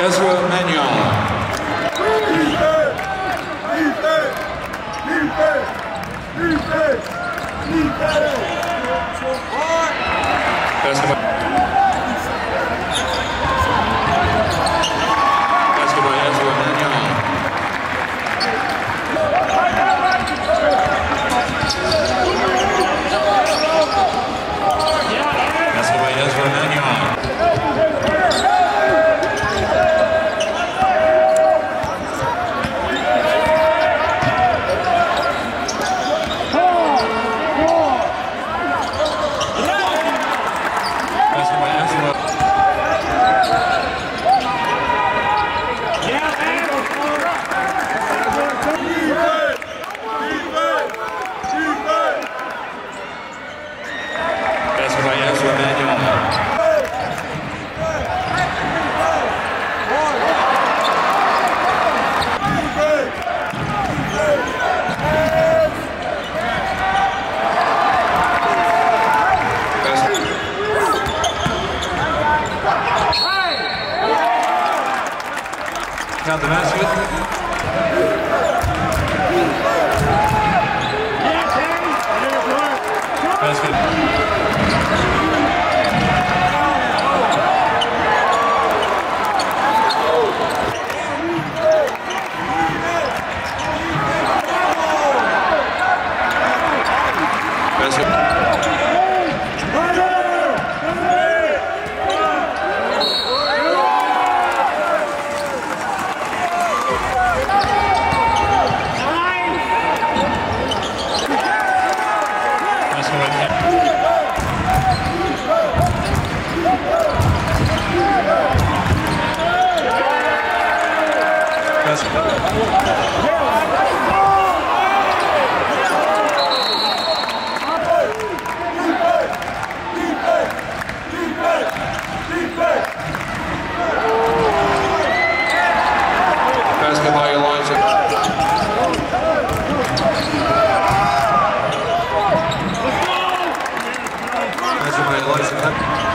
Ezra Magnon. Defense! Defense! Defense! Defense! Count the basket. Basket. Thank you. Elijah.